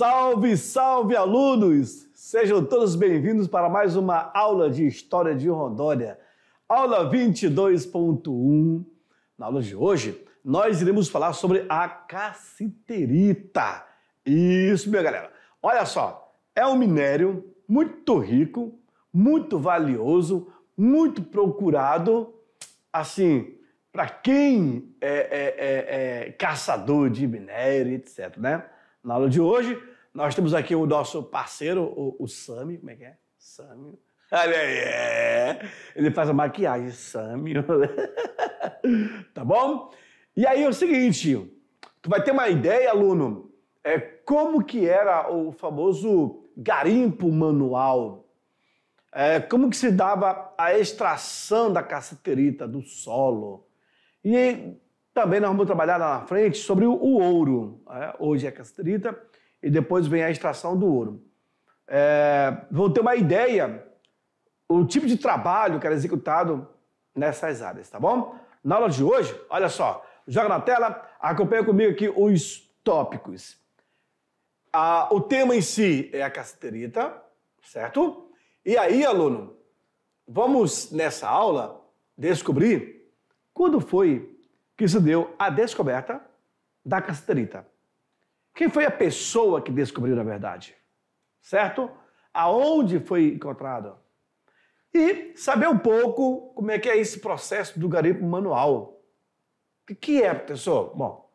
Salve, salve, alunos! Sejam todos bem-vindos para mais uma aula de História de Rondônia, aula 22.1. Na aula de hoje, nós iremos falar sobre a cassiterita. Isso, minha galera. Olha só, é um minério muito rico, muito valioso, muito procurado, assim, para quem é, é, é, é caçador de minério, etc, né? Na aula de hoje, nós temos aqui o nosso parceiro, o, o Sami. Como é que é? Sami. Olha aí, é. Ele faz a maquiagem, Sami. tá bom? E aí é o seguinte, tu vai ter uma ideia, aluno, é como que era o famoso garimpo manual. É, como que se dava a extração da caceterita do solo. E também nós vamos trabalhar lá na frente sobre o, o ouro. É, hoje é castrita e depois vem a extração do ouro. É, vou ter uma ideia, o tipo de trabalho que era executado nessas áreas, tá bom? Na aula de hoje, olha só, joga na tela, acompanha comigo aqui os tópicos. Ah, o tema em si é a castrita, certo? E aí, aluno, vamos nessa aula descobrir quando foi que se deu a descoberta da cassiterita. Quem foi a pessoa que descobriu na verdade? Certo? Aonde foi encontrado? E saber um pouco como é que é esse processo do garimpo manual. O que é, professor? Bom,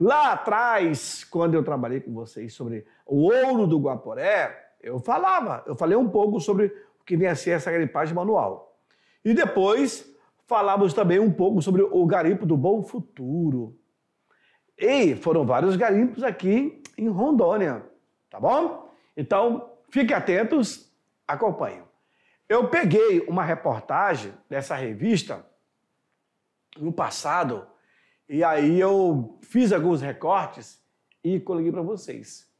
lá atrás, quando eu trabalhei com vocês sobre o ouro do Guaporé, eu falava, eu falei um pouco sobre o que vinha a ser essa garimpagem manual. E depois falamos também um pouco sobre o garimpo do Bom Futuro. E foram vários garimpos aqui em Rondônia, tá bom? Então, fiquem atentos, acompanhem. Eu peguei uma reportagem dessa revista no passado e aí eu fiz alguns recortes e coloquei para vocês.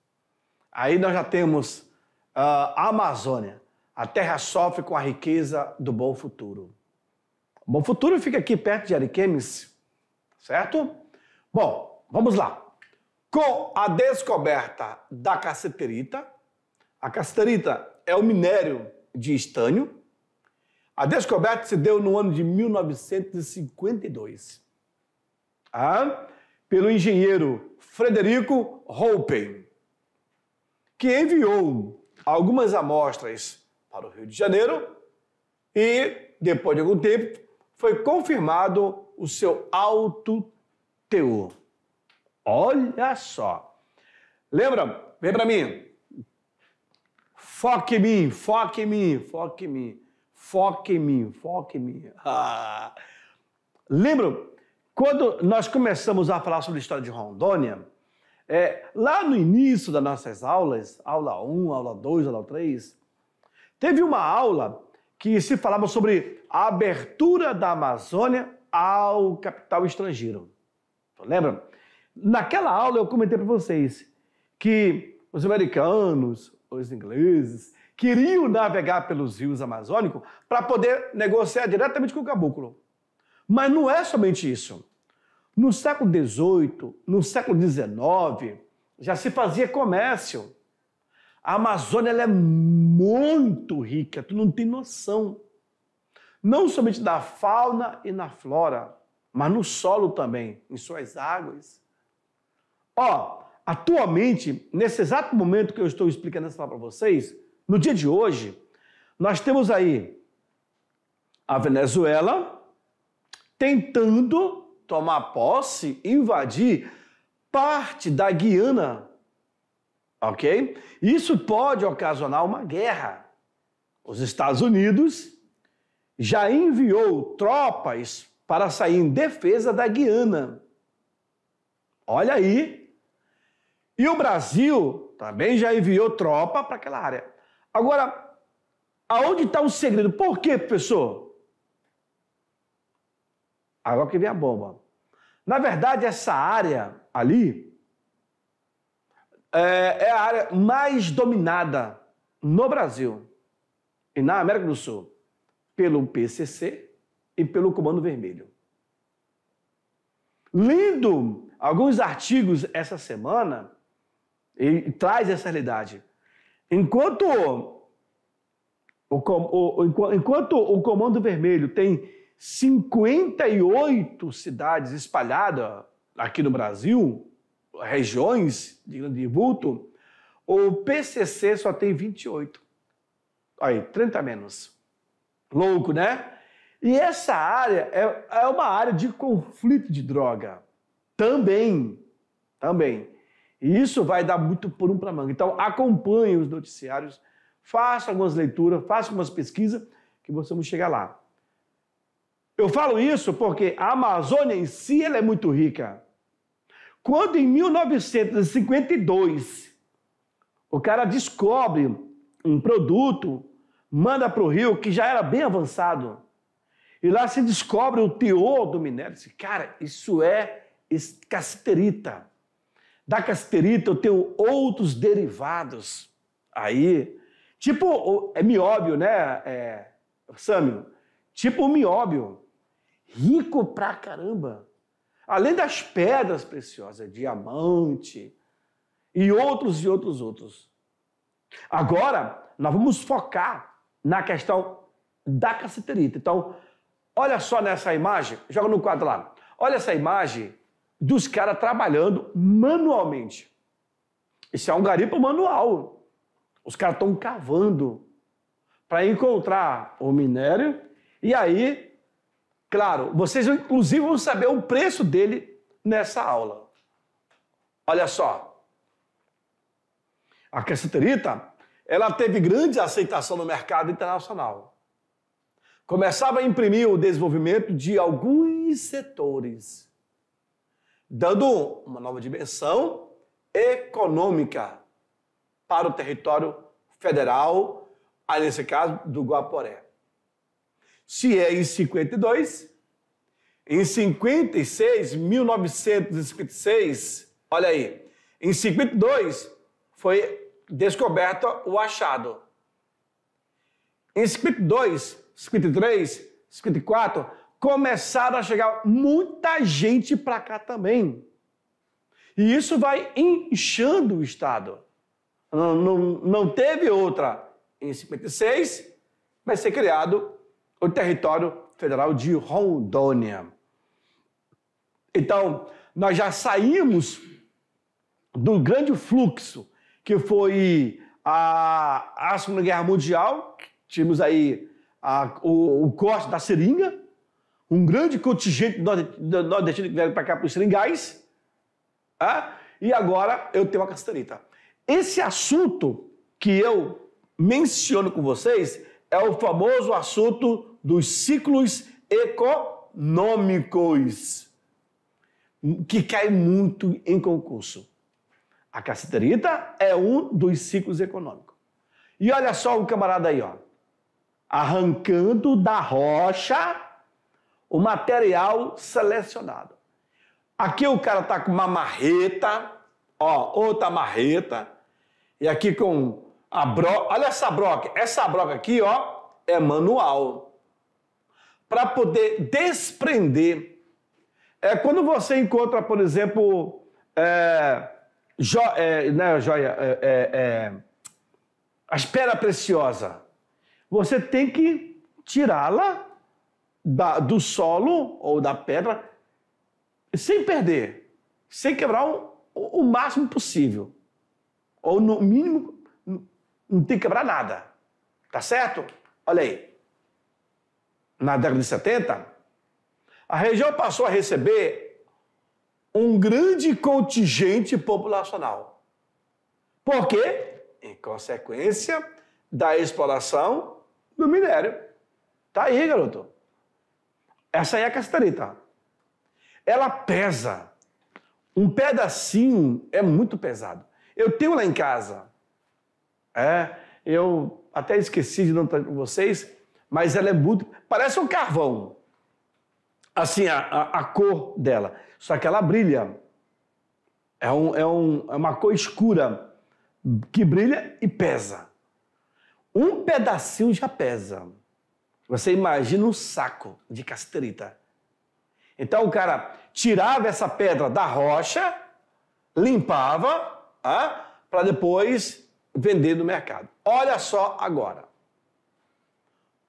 Aí nós já temos uh, a Amazônia. A terra sofre com a riqueza do bom futuro. Bom Futuro fica aqui perto de Ariquemes, certo? Bom, vamos lá. Com a descoberta da caceterita, a caceterita é o minério de estânio. A descoberta se deu no ano de 1952, ah, pelo engenheiro Frederico Holpen, que enviou algumas amostras para o Rio de Janeiro e, depois de algum tempo, foi confirmado o seu alto teor. Olha só. Lembra? Vem para mim. Foque em mim, foque em mim, foque em mim, foque em mim, foque em mim. Ah. Lembra quando nós começamos a falar sobre a história de Rondônia? É, lá no início das nossas aulas, aula 1, aula 2, aula 3, teve uma aula que se falava sobre a abertura da Amazônia ao capital estrangeiro. Lembra? Naquela aula eu comentei para vocês que os americanos, os ingleses, queriam navegar pelos rios amazônicos para poder negociar diretamente com o caboclo. Mas não é somente isso. No século XVIII, no século XIX, já se fazia comércio. A Amazônia é muito rica, tu não tem noção. Não somente da fauna e na flora, mas no solo também, em suas águas. Ó, atualmente, nesse exato momento que eu estou explicando essa para vocês, no dia de hoje, nós temos aí a Venezuela tentando tomar posse, invadir parte da Guiana Ok? Isso pode ocasionar uma guerra. Os Estados Unidos já enviou tropas para sair em defesa da Guiana. Olha aí. E o Brasil também já enviou tropa para aquela área. Agora, aonde está o segredo? Por quê, professor? Agora que vem a bomba. Na verdade, essa área ali é, é a área mais dominada no Brasil e na América do Sul pelo PCC e pelo Comando Vermelho. Lendo alguns artigos essa semana, e traz essa realidade. Enquanto o, o, enquanto o Comando Vermelho tem 58 cidades espalhadas aqui no Brasil, regiões de grande vulto, o PCC só tem 28. Aí, 30 menos. Louco, né? E essa área é, é uma área de conflito de droga. Também. Também. E isso vai dar muito por um para manga. Então, acompanhe os noticiários, faça algumas leituras, faça algumas pesquisas, que você vai chegar lá. Eu falo isso porque a Amazônia em si ela é muito rica. Quando em 1952 o cara descobre um produto, manda para o rio que já era bem avançado, e lá se descobre o teor do minério. Cara, isso é cassiterita. Da cassiterita eu tenho outros derivados aí, tipo é mióbio, né, é, Sâmio? Tipo o mióbio, rico pra caramba. Além das pedras preciosas, diamante e outros e outros outros. Agora, nós vamos focar na questão da cassiterita. Então, olha só nessa imagem, joga no quadro lá. Olha essa imagem dos caras trabalhando manualmente. Isso é um garimpo manual. Os caras estão cavando para encontrar o minério e aí Claro, vocês inclusive vão saber o preço dele nessa aula. Olha só. A cassiterita, ela teve grande aceitação no mercado internacional. Começava a imprimir o desenvolvimento de alguns setores, dando uma nova dimensão econômica para o território federal, aí nesse caso do Guaporé. Se é em 52, em 56, 1956, olha aí, em 52 foi descoberto o achado. Em 52, 53, 54, começaram a chegar muita gente para cá também. E isso vai inchando o Estado. Não, não, não teve outra. Em 56, vai ser criado o território federal de Rondônia. Então, nós já saímos do grande fluxo que foi a, a Segunda Guerra Mundial, tínhamos aí a, o, o, corte da seringa, um grande contingente nordestino que veio para cá para os seringais, ah, e agora eu tenho a castanita. Esse assunto que eu menciono com vocês é o famoso assunto dos ciclos econômicos, que cai muito em concurso. A caceterita é um dos ciclos econômicos. E olha só o camarada aí, ó. Arrancando da rocha o material selecionado. Aqui o cara tá com uma marreta, ó, outra marreta, e aqui com a broca, olha essa broca. Essa broca aqui, ó, é manual. Para poder desprender. É quando você encontra, por exemplo, é, jo, é, né, joia, é, é, é as pedras preciosas. Você tem que tirá-la do solo ou da pedra sem perder, sem quebrar o, o máximo possível. Ou no mínimo não tem que quebrar nada. Tá certo? Olha aí. Na década de 70, a região passou a receber um grande contingente populacional. Por quê? Em consequência da exploração do minério. Tá aí, garoto. Essa aí é a castanita. Ela pesa. Um pedacinho é muito pesado. Eu tenho lá em casa é, eu até esqueci de não com vocês, mas ela é muito. Parece um carvão. Assim, a, a, a cor dela. Só que ela brilha. É, um, é, um, é uma cor escura que brilha e pesa. Um pedacinho já pesa. Você imagina um saco de casterita. Então o cara tirava essa pedra da rocha, limpava, ah, para depois vender no mercado. Olha só agora.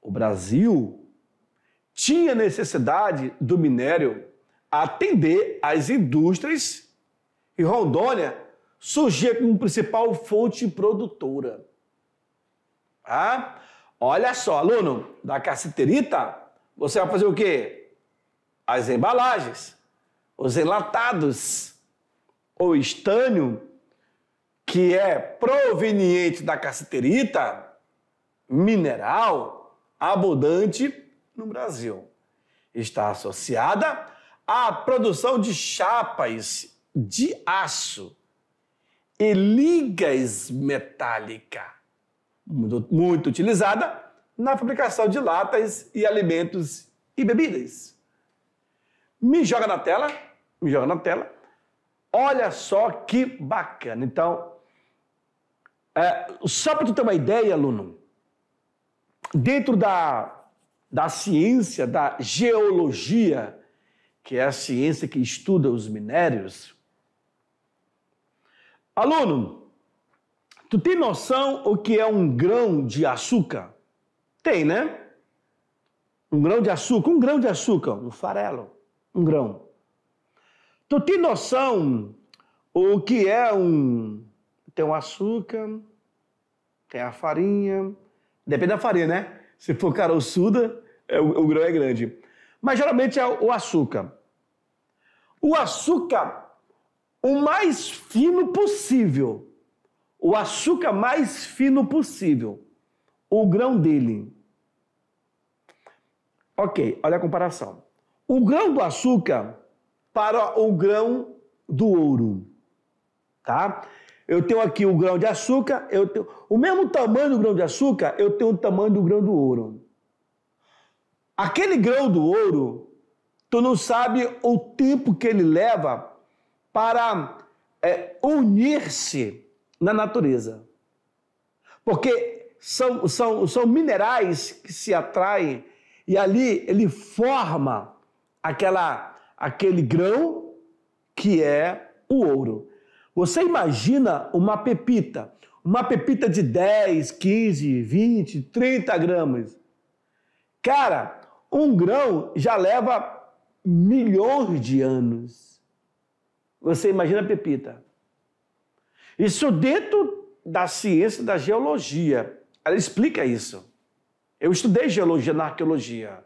O Brasil tinha necessidade do minério atender às indústrias e Rondônia surgia como principal fonte produtora. Ah, olha só, aluno, da cassiterita, você vai fazer o quê? As embalagens, os enlatados, o estânio, que é proveniente da cassiterita, mineral, abundante no Brasil. Está associada à produção de chapas de aço e ligas metálicas, muito, muito utilizada na fabricação de latas e alimentos e bebidas. Me joga na tela, me joga na tela. Olha só que bacana. Então, é, só para tu ter uma ideia, aluno, dentro da, da ciência da geologia, que é a ciência que estuda os minérios, aluno, tu tem noção o que é um grão de açúcar? Tem, né? Um grão de açúcar, um grão de açúcar, um farelo, um grão. Tu tem noção o que é um tem o açúcar, tem a farinha. Depende da farinha, né? Se for caroçuda, é, o, o grão é grande. Mas geralmente é o açúcar. O açúcar, o mais fino possível. O açúcar mais fino possível. O grão dele. Ok, olha a comparação. O grão do açúcar para o grão do ouro. Tá? Eu tenho aqui o grão de açúcar, eu tenho o mesmo tamanho do grão de açúcar, eu tenho o tamanho do grão do ouro. Aquele grão do ouro, tu não sabe o tempo que ele leva para é, unir-se na natureza. Porque são, são, são minerais que se atraem e ali ele forma aquela, aquele grão que é o ouro. Você imagina uma pepita, uma pepita de 10, 15, 20, 30 gramas. Cara, um grão já leva milhões de anos. Você imagina a pepita. Isso dentro da ciência da geologia. Ela explica isso. Eu estudei geologia na arqueologia.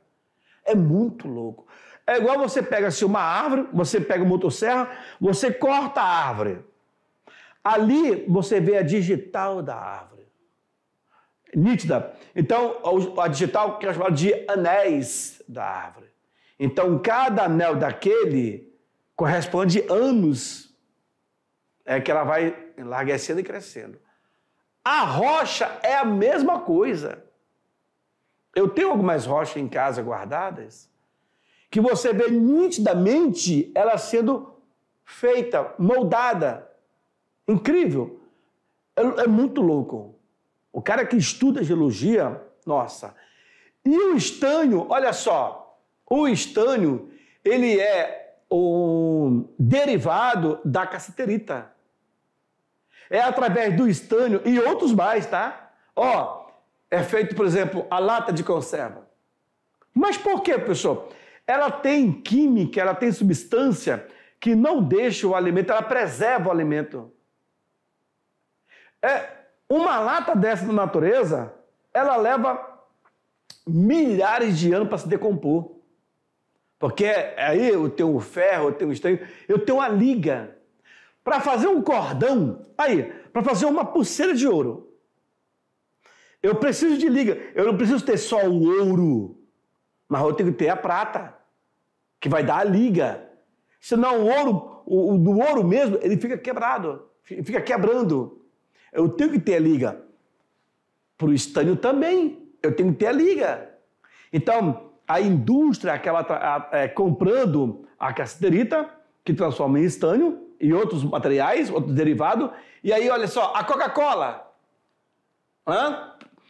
É muito louco. É igual você pega assim, uma árvore, você pega uma motosserra, você corta a árvore. Ali você vê a digital da árvore. Nítida. Então, a digital que é chamada de anéis da árvore. Então, cada anel daquele corresponde anos é que ela vai enlarguecendo e crescendo. A rocha é a mesma coisa. Eu tenho algumas rochas em casa guardadas que você vê nitidamente ela sendo feita, moldada Incrível. É, é muito louco. O cara que estuda geologia, nossa. E o estânio, olha só, o estânio, ele é um derivado da cassiterita. É através do estânio e outros mais, tá? Ó, é feito, por exemplo, a lata de conserva. Mas por quê, pessoal? Ela tem química, ela tem substância que não deixa o alimento, ela preserva o alimento. É, uma lata dessa na natureza, ela leva milhares de anos para se decompor. Porque aí eu tenho o ferro, eu tenho o estanho, eu tenho a liga. Para fazer um cordão, aí, para fazer uma pulseira de ouro, eu preciso de liga. Eu não preciso ter só o ouro, mas eu tenho que ter a prata, que vai dar a liga. Senão o ouro, o, o do ouro mesmo, ele fica quebrado, fica quebrando. Eu tenho que ter a liga. Para o estânio também, eu tenho que ter a liga. Então, a indústria acaba é, comprando a cassiterita, que transforma em estânio, e outros materiais, outros derivados. E aí, olha só, a Coca-Cola.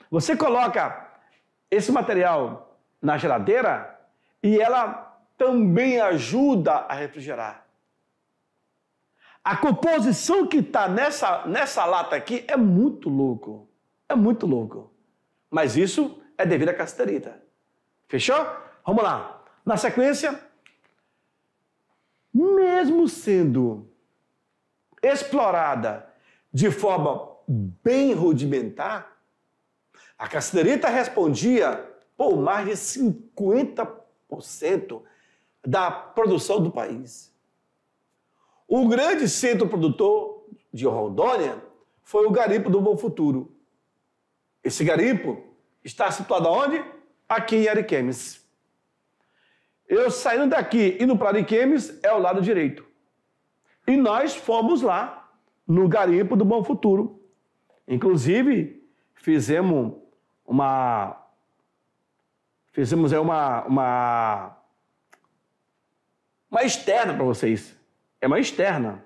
Você coloca esse material na geladeira e ela também ajuda a refrigerar. A composição que está nessa, nessa lata aqui é muito louco. É muito louco. Mas isso é devido à casterita. Fechou? Vamos lá. Na sequência, mesmo sendo explorada de forma bem rudimentar, a casterita respondia por mais de 50% da produção do país. O grande centro produtor de Rondônia foi o garimpo do Bom Futuro. Esse garimpo está situado onde? Aqui em Ariquemes. Eu saindo daqui indo para Ariquemes é o lado direito. E nós fomos lá no garimpo do Bom Futuro. Inclusive, fizemos uma fizemos uma uma uma externa para vocês. É uma externa.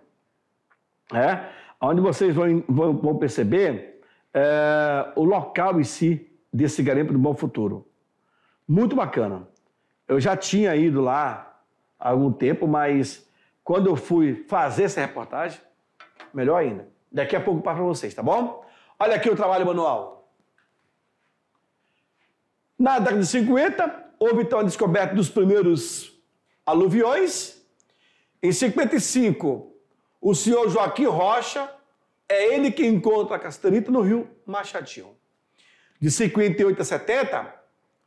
É? Onde vocês vão, vão, vão perceber é, o local em si desse garimpo do Bom Futuro. Muito bacana. Eu já tinha ido lá há algum tempo, mas quando eu fui fazer essa reportagem, melhor ainda. Daqui a pouco para vocês, tá bom? Olha aqui o trabalho manual. Na década de 50, houve então a descoberta dos primeiros aluviões. Em 55, o senhor Joaquim Rocha é ele que encontra a castanita no rio Machadinho. De 58 a 70,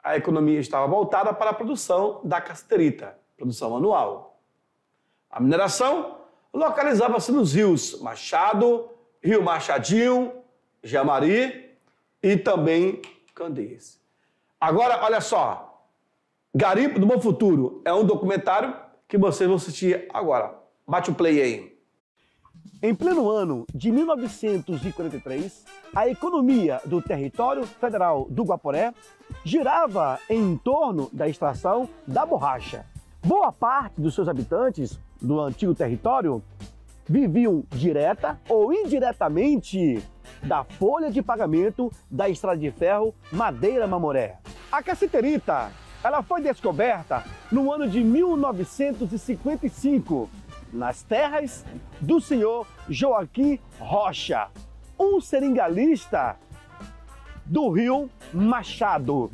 a economia estava voltada para a produção da casterita, produção anual. A mineração localizava-se nos rios Machado, Rio Machadinho, Jamari e também Candeias. Agora, olha só, Garimpo do Bom Futuro é um documentário que vocês vão assistir agora. Bate o play aí. Em pleno ano de 1943, a economia do território federal do Guaporé girava em torno da extração da borracha. Boa parte dos seus habitantes do antigo território viviam direta ou indiretamente da folha de pagamento da estrada de ferro Madeira Mamoré. A cassiterita ela foi descoberta no ano de 1955 nas terras do senhor Joaquim Rocha, um seringalista do Rio Machado.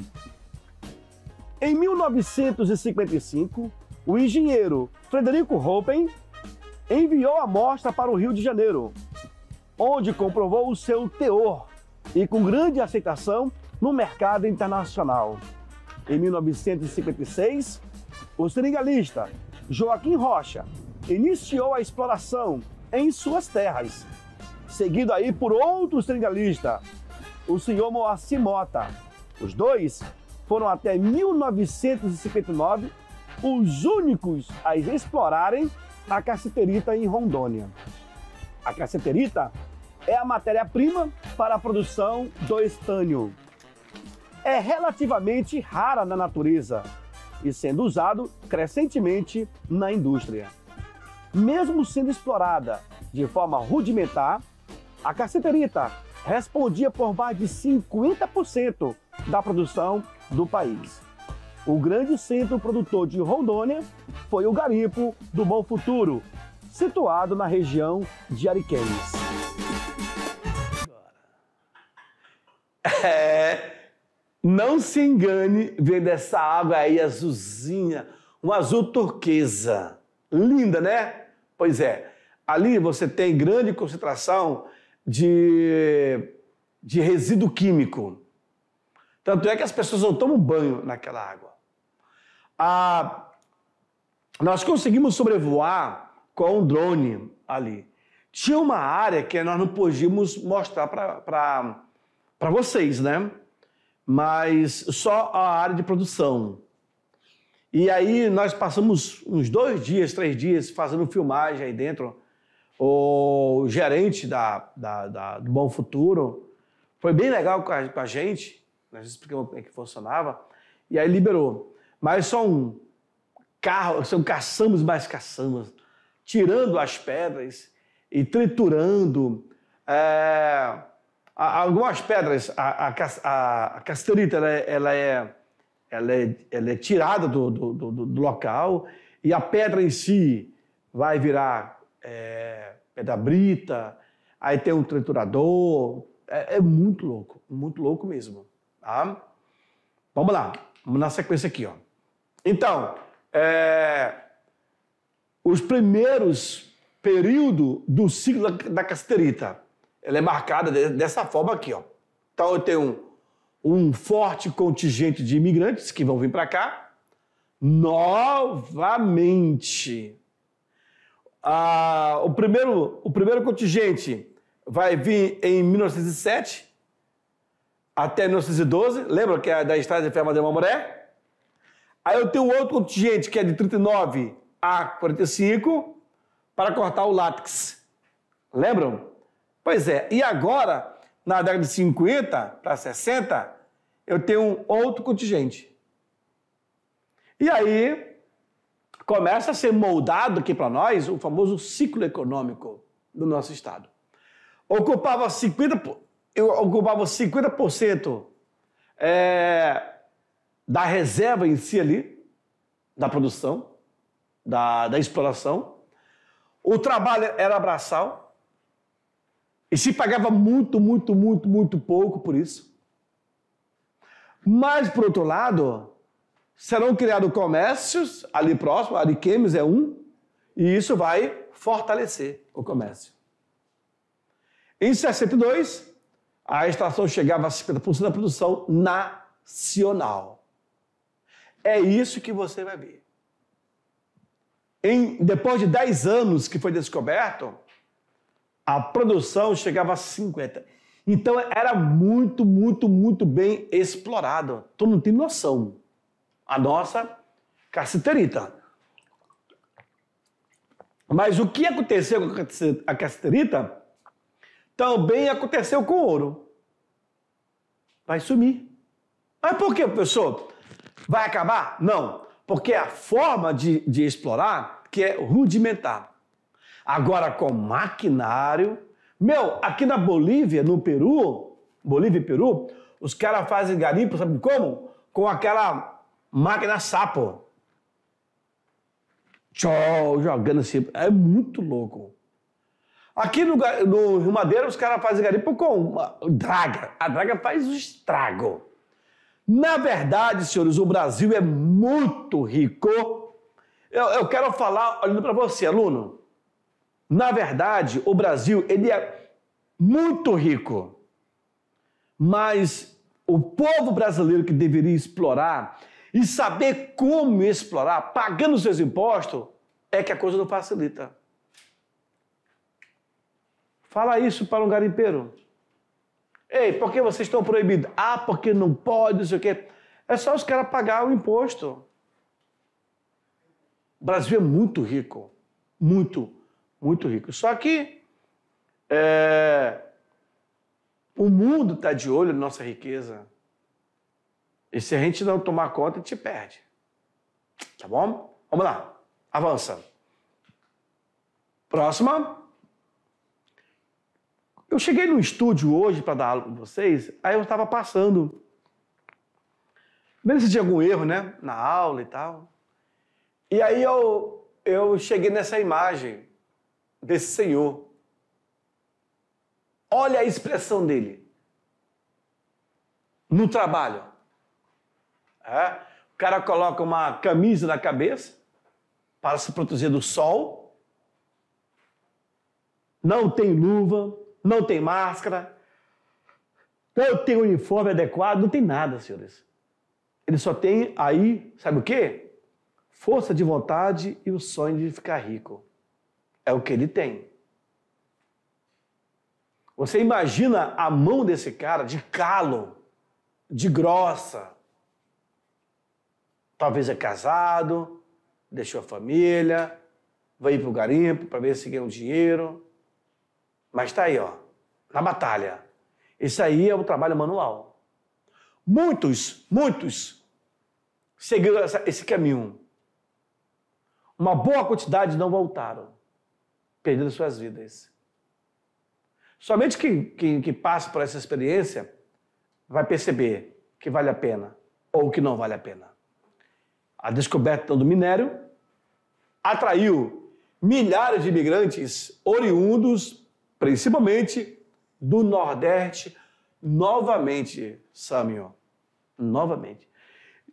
Em 1955, o engenheiro Frederico Hoppen enviou a amostra para o Rio de Janeiro, onde comprovou o seu teor e com grande aceitação no mercado internacional. Em 1956, o seringalista Joaquim Rocha iniciou a exploração em suas terras, seguido aí por outro seringalista, o senhor Moacir Mota. Os dois foram até 1959 os únicos a explorarem a caceterita em Rondônia. A caceterita é a matéria-prima para a produção do estânio. É relativamente rara na natureza e sendo usado crescentemente na indústria. Mesmo sendo explorada de forma rudimentar, a caceterita respondia por mais de 50% da produção do país. O grande centro produtor de Rondônia foi o garimpo do Bom Futuro, situado na região de Ariquemes. É, não se engane vendo essa água aí azulzinha, um azul turquesa. Linda, né? Pois é, ali você tem grande concentração de, de resíduo químico. Tanto é que as pessoas não tomam banho naquela água. Ah, nós conseguimos sobrevoar com um drone ali. Tinha uma área que nós não podíamos mostrar para vocês, né? Mas só a área de produção. E aí nós passamos uns dois dias, três dias fazendo filmagem aí dentro. O gerente da, da, da do Bom Futuro foi bem legal com a, com a gente, nós explicamos como é que funcionava, e aí liberou. Mas só um carro, são caçamos mais caçamos, tirando as pedras e triturando. É, algumas pedras, a, a, a, ela, é, ela é ela é, ela é tirada do, do, do, do, local e a pedra em si vai virar é, pedra brita, aí tem um triturador. É, é muito louco, muito louco mesmo. Tá? Vamos lá, vamos na sequência aqui. Ó. Então, é, os primeiros períodos do ciclo da, casterita, ela é marcada de, dessa forma aqui. Ó. Então, eu tenho um, um forte contingente de imigrantes que vão vir para cá, novamente. Ah, o, primeiro, o primeiro contingente vai vir em 1907 até 1912, lembra que é da estrada de ferro de Mamoré? Aí eu tenho outro contingente que é de 39 a 45 para cortar o látex. Lembram? Pois é, e agora, na década de 50 para 60, eu tenho outro contingente. E aí começa a ser moldado aqui para nós o famoso ciclo econômico do nosso Estado. Ocupava 50%, eu ocupava 50% é, da reserva em si ali, da produção, da, da exploração. O trabalho era braçal. E se pagava muito, muito, muito, muito pouco por isso. Mas, por outro lado, serão criados comércios ali próximo, Ariquemes é um, e isso vai fortalecer o comércio. Em 62, a estação chegava a 50% da produção nacional. É isso que você vai ver. Em, depois de 10 anos que foi descoberto, a produção chegava a 50%. Então era muito, muito, muito bem explorado. Tu não tem noção. A nossa cassiterita. Mas o que aconteceu com a cassiterita também aconteceu com o ouro. Vai sumir. Mas por que, professor? Vai acabar? Não. Porque a forma de, de explorar que é rudimentar. Agora, com maquinário. Meu, aqui na Bolívia, no Peru, Bolívia e Peru, os caras fazem garimpo, sabe como? Com aquela máquina sapo. Tchau, jogando assim. É muito louco. Aqui no, no Rio Madeira, os caras fazem garimpo com uma draga. A draga faz o estrago. Na verdade, senhores, o Brasil é muito rico. Eu, eu quero falar, olhando para você, aluno. Na verdade, o Brasil ele é muito rico. Mas o povo brasileiro que deveria explorar e saber como explorar, pagando seus impostos, é que a coisa não facilita. Fala isso para um garimpeiro. Ei, por que vocês estão proibidos? Ah, porque não pode, não sei o quê. É só os caras pagar o imposto. O Brasil é muito rico. Muito, muito rico. Só que é, o mundo está de olho na nossa riqueza. E se a gente não tomar conta, a gente perde. Tá bom? Vamos lá. Avança. Próxima. Eu cheguei no estúdio hoje para dar aula com vocês, aí eu estava passando, vendo se tinha algum erro, né, na aula e tal. E aí eu, eu cheguei nessa imagem desse senhor. Olha a expressão dele no trabalho. É? O cara coloca uma camisa na cabeça para se proteger do sol, não tem luva, não tem máscara, não tem uniforme adequado, não tem nada, senhores. Ele só tem aí, sabe o quê? Força de vontade e o sonho de ficar rico. É o que ele tem. Você imagina a mão desse cara de calo, de grossa. Talvez é casado, deixou a família, vai ir para o garimpo para ver se ganha um dinheiro. Mas está aí, ó, na batalha. Isso aí é o trabalho manual. Muitos, muitos seguiram esse caminho. Uma boa quantidade não voltaram, perdendo suas vidas. Somente quem, quem, quem passa por essa experiência vai perceber que vale a pena ou que não vale a pena. A descoberta do minério atraiu milhares de imigrantes oriundos, principalmente do Nordeste, novamente, Samuel, novamente.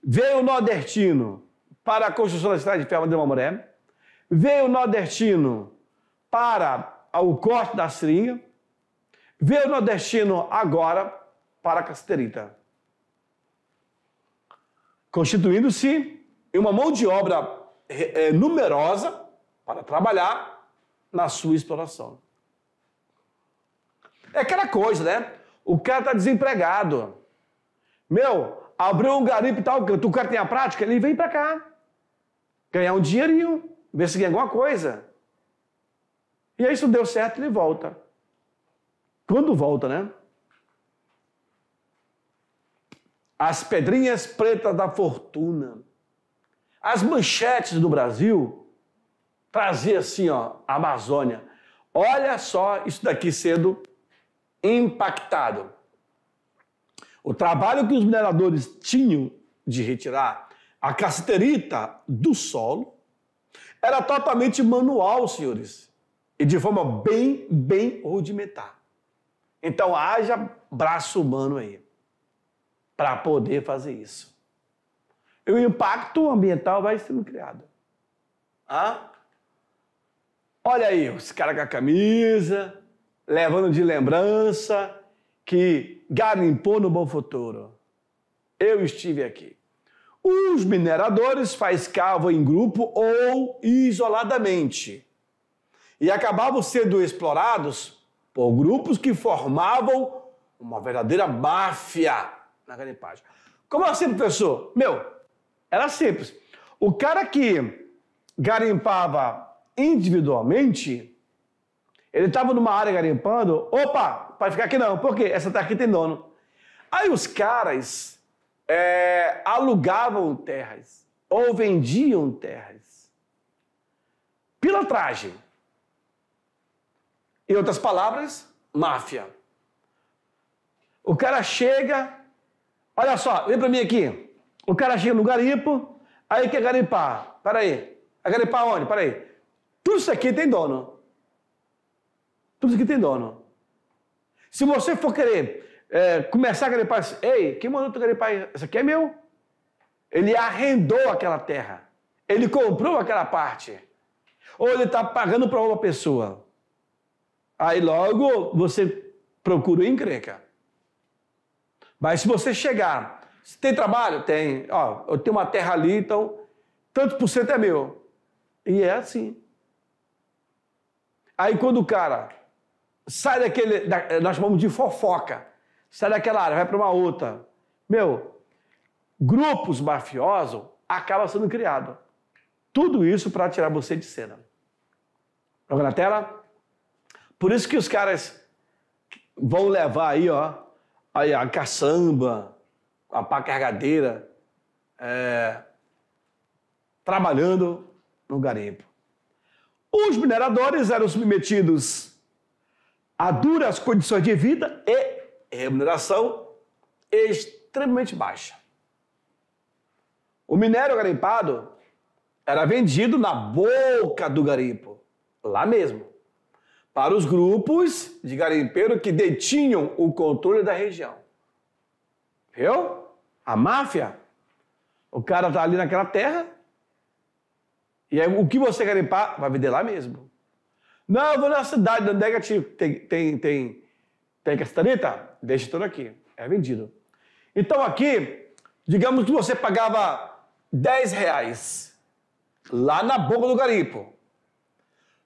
Veio o nordestino para a construção da cidade de Ferro de Mamoré, veio o nordestino para o corte da seringa, veio o nordestino agora para a casterita, constituindo-se em uma mão de obra é, numerosa para trabalhar na sua exploração. É aquela coisa, né? O cara está desempregado. Meu, abriu um garimpo e tal, o cara tem a prática, ele vem para cá. Ganhar um dinheirinho, ver se ganha alguma coisa. E aí, isso deu certo, ele volta. Quando volta, né? As pedrinhas pretas da fortuna. As manchetes do Brasil traziam assim, ó, Amazônia. Olha só isso daqui sendo impactado. O trabalho que os mineradores tinham de retirar a casterita do solo era totalmente manual, senhores, e de forma bem, bem rudimentar. Então haja braço humano aí para poder fazer isso. E o impacto ambiental vai sendo criado. Ah? Olha aí, os caras com a camisa, levando de lembrança que garimpou no Bom Futuro. Eu estive aqui. Os mineradores faiscavam em grupo ou isoladamente e acabavam sendo explorados por grupos que formavam uma verdadeira máfia na garimpagem. Como assim, professor? Meu, era simples. O cara que garimpava individualmente, ele estava numa área garimpando, opa, pode ficar aqui não, por quê? Essa tá aqui tem dono. Aí os caras é, alugavam terras ou vendiam terras. Pilantragem. Em outras palavras, máfia. O cara chega, olha só, vem para mim aqui. O cara chega no garimpo, aí quer garimpar. Peraí, a garimpar onde? Peraí. Tudo isso aqui tem dono. Tudo isso aqui tem dono. Se você for querer é, começar a garimpar, ei, quem mandou tu garimpar? Isso aqui é meu. Ele arrendou aquela terra. Ele comprou aquela parte. Ou ele está pagando para uma pessoa. Aí logo você procura o encrenca. Mas se você chegar, se tem trabalho? Tem. Ó, eu tenho uma terra ali, então tanto por cento é meu. E é assim. Aí quando o cara sai daquele, da, nós chamamos de fofoca, sai daquela área, vai para uma outra. Meu, grupos mafiosos acabam sendo criados. Tudo isso para tirar você de cena. Joga na tela? Por isso que os caras vão levar aí, ó, aí a caçamba, a pá carregadeira, é, trabalhando no garimpo. Os mineradores eram submetidos a duras condições de vida e remuneração extremamente baixa. O minério garimpado era vendido na boca do garimpo, lá mesmo, para os grupos de garimpeiro que detinham o controle da região. Viu? A máfia. O cara está ali naquela terra, e aí, o que você quer limpar, vai vender lá mesmo. Não, eu vou na cidade, onde é que tem, tem, tem, tem castaneta? Deixa tudo aqui. É vendido. Então aqui, digamos que você pagava 10 reais lá na boca do garimpo.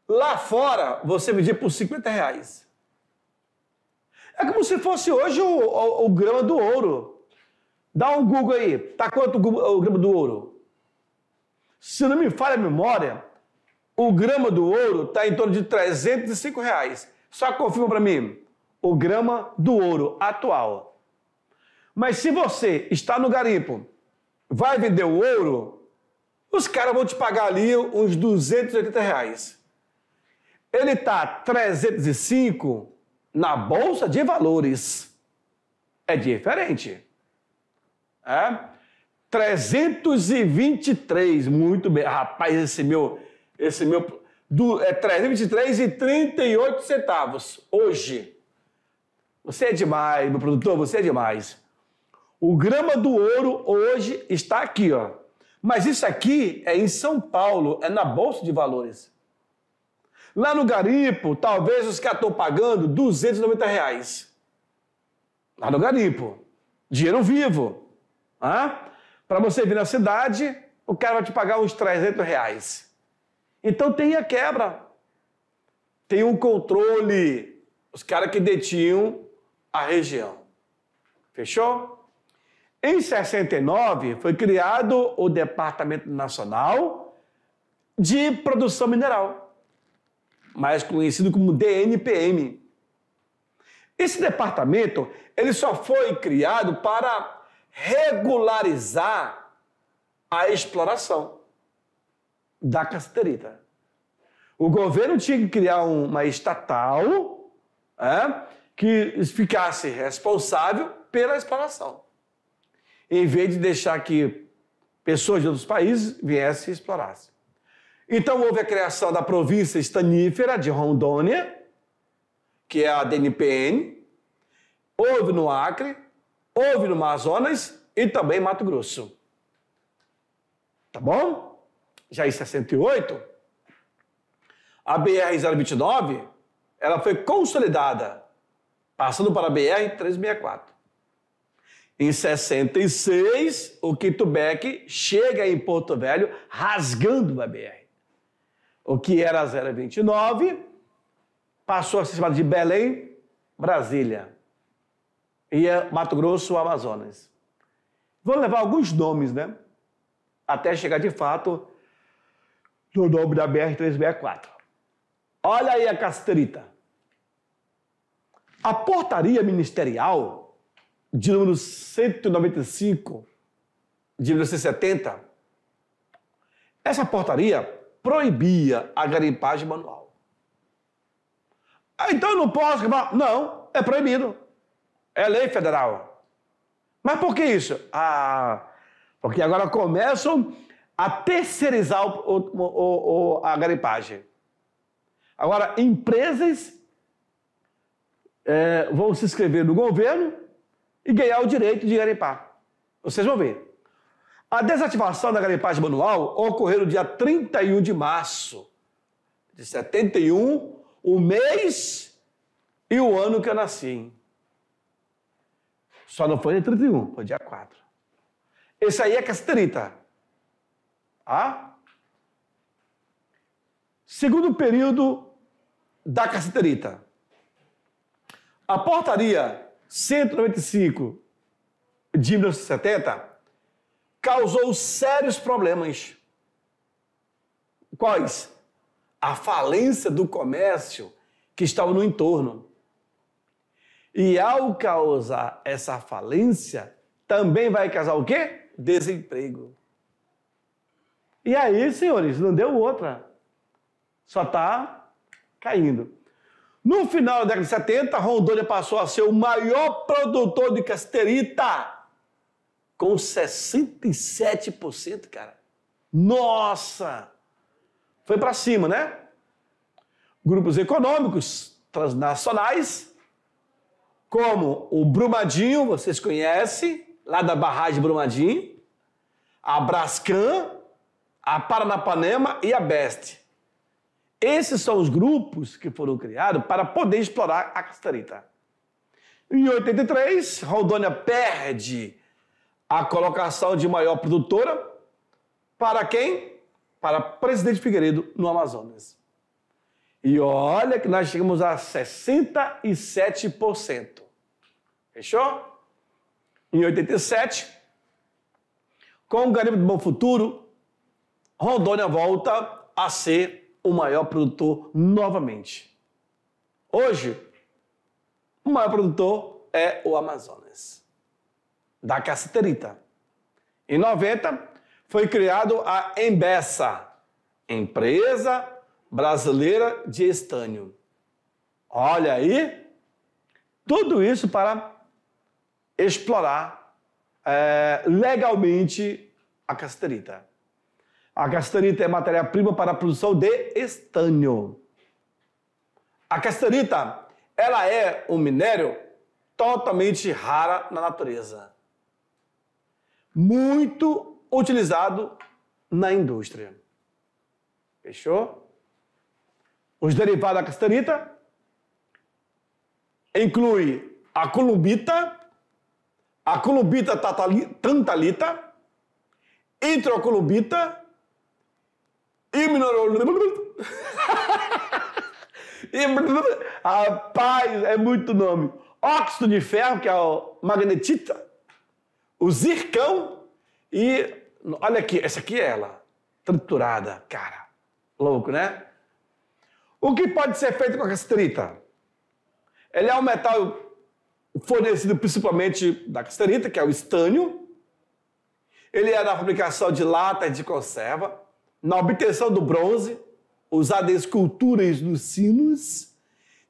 Lá fora, você vendia por 50 reais. É como se fosse hoje o, o, o grama do ouro. Dá um Google aí. Tá quanto o, o grama do ouro? Se não me falha a memória, o grama do ouro está em torno de 305 reais. Só confirma para mim, o grama do ouro atual. Mas se você está no garimpo, vai vender o ouro, os caras vão te pagar ali uns 280 reais. Ele está 305 na bolsa de valores. É diferente. É? 323, muito bem. Rapaz, esse meu, esse meu do, é 323,38 centavos hoje. Você é demais, meu produtor, você é demais. O grama do ouro hoje está aqui, ó. Mas isso aqui é em São Paulo, é na Bolsa de Valores. Lá no garimpo, talvez os caras estão pagando 290 reais. Lá no garimpo. Dinheiro vivo. Para você vir na cidade, o cara vai te pagar uns 300 reais. Então tem a quebra. Tem um controle. Os caras que detinham a região. Fechou? Em 69 foi criado o Departamento Nacional de Produção Mineral, mais conhecido como DNPM. Esse departamento ele só foi criado para regularizar a exploração da cassiterita. O governo tinha que criar uma estatal é, que ficasse responsável pela exploração, em vez de deixar que pessoas de outros países viessem e explorassem. Então houve a criação da província estanífera de Rondônia, que é a DNPN, houve no Acre, houve no Amazonas e também Mato Grosso. Tá bom? Já em 68, a BR-029 ela foi consolidada, passando para a BR-364. Em 66, o Quitubec chega em Porto Velho rasgando a BR. O que era 029 passou a ser chamado de Belém, Brasília. E é Mato Grosso, Amazonas. Vou levar alguns nomes, né? Até chegar de fato no nome da BR-364. Olha aí a castrita. A portaria ministerial de número 195 de 1970, essa portaria proibia a garimpagem manual. Ah, então eu não posso Não, é proibido. É lei federal. Mas por que isso? Ah, porque agora começam a terceirizar o, o, o, a garimpagem. Agora, empresas é, vão se inscrever no governo e ganhar o direito de garimpar. Vocês vão ver. A desativação da garimpagem manual ocorreu no dia 31 de março de 71, o mês e o ano que eu nasci. Só não foi dia 31, foi dia 4. Esse aí é castrita. Ah? Segundo período da caceterita. A portaria 195 de 1970 causou sérios problemas. Quais? A falência do comércio que estava no entorno. E ao causar essa falência, também vai causar o quê? Desemprego. E aí, senhores, não deu outra. Só está caindo. No final da década de 70, Rondônia passou a ser o maior produtor de casterita, com 67%, cara. Nossa! Foi para cima, né? Grupos econômicos transnacionais, como o Brumadinho, vocês conhecem, lá da barragem Brumadinho, a Brascan, a Paranapanema e a Best. Esses são os grupos que foram criados para poder explorar a castanita. Em 83, Rondônia perde a colocação de maior produtora para quem? Para Presidente Figueiredo, no Amazonas. E olha que nós chegamos a 67%. Fechou? Em 87, com o Garimpo do Bom Futuro, Rondônia volta a ser o maior produtor novamente. Hoje, o maior produtor é o Amazonas, da caceterita. Em 90, foi criado a Embessa, Empresa Brasileira de Estânio. Olha aí, tudo isso para explorar é, legalmente a caceterita. A castanita é matéria-prima para a produção de estanho. A castanita, ela é um minério totalmente rara na natureza. Muito utilizado na indústria. Fechou? Os derivados da castanita inclui a columbita, a columbita tantalita, introcolumbita mineral. Rapaz, é muito nome. Óxido de ferro, que é o magnetita, o zircão e. Olha aqui, essa aqui é ela. Triturada, cara. Louco, né? O que pode ser feito com a castrita? Ele é um metal fornecido principalmente da casterita, que é o estânio. Ele é da fabricação de latas de conserva, na obtenção do bronze, usado em esculturas nos sinos,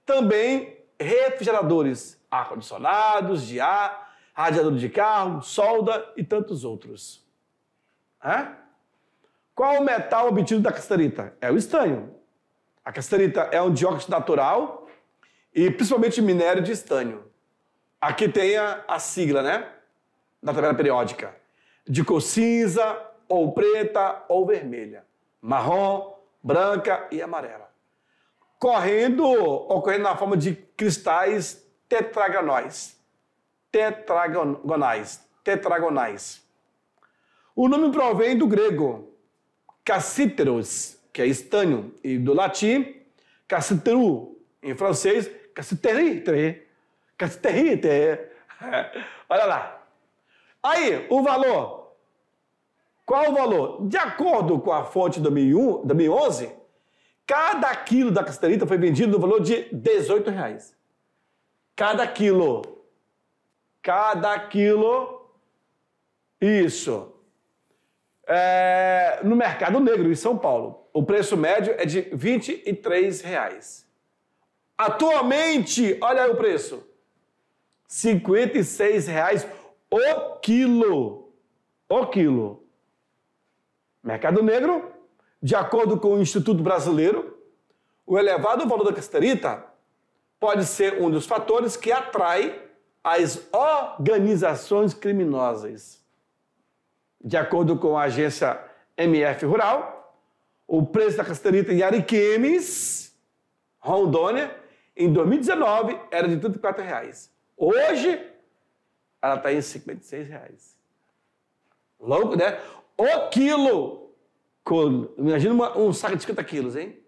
também refrigeradores, ar-condicionados, de ar, radiador de carro, solda e tantos outros. É? Qual o metal obtido da casterita? É o estânio. A casterita é um dióxido natural e principalmente minério de estânio. Aqui tem a, a sigla, né? Da tabela periódica. De cinza, ou preta, ou vermelha. Marrom, branca e amarela. Correndo, ocorrendo na forma de cristais tetragonais. Tetragonais. Tetragonais. O nome provém do grego cassíteros, que é estânio, e do latim cassiteru, em francês, cassiterite, Casterrite. Olha lá. Aí, o valor. Qual o valor? De acordo com a fonte de 2001, 2011, cada quilo da casterita foi vendido no valor de 18 reais. Cada quilo. Cada quilo. Isso. É, no mercado negro, em São Paulo, o preço médio é de 23 reais. Atualmente, olha aí o preço. 56 reais o quilo. O quilo. Mercado Negro, de acordo com o Instituto Brasileiro, o elevado valor da casterita pode ser um dos fatores que atrai as organizações criminosas. De acordo com a agência MF Rural, o preço da casterita em Ariquemes, Rondônia, em 2019 era de 34 reais. Hoje, ela está em 56 reais. Louco, né? O quilo. Imagina uma, um saco de 50 quilos, hein?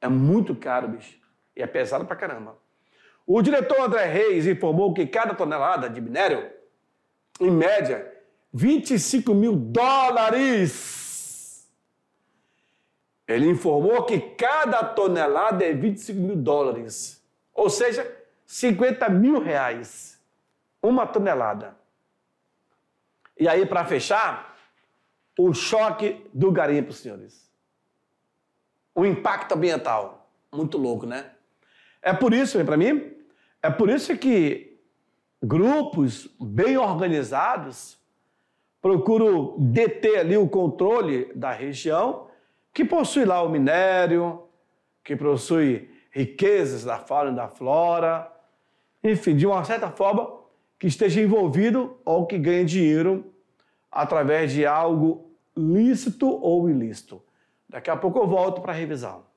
É muito caro, bicho. E é pesado pra caramba. O diretor André Reis informou que cada tonelada de minério, em média, 25 mil dólares. Ele informou que cada tonelada é 25 mil dólares. Ou seja, 50 mil reais, uma tonelada. E aí, para fechar, o choque do garimpo, senhores. O impacto ambiental. Muito louco, né? É por isso, para mim, é por isso que grupos bem organizados procuram deter ali o controle da região que possui lá o minério, que possui riquezas da fauna e da flora, enfim, de uma certa forma, que esteja envolvido ou que ganhe dinheiro através de algo lícito ou ilícito. Daqui a pouco eu volto para a revisão.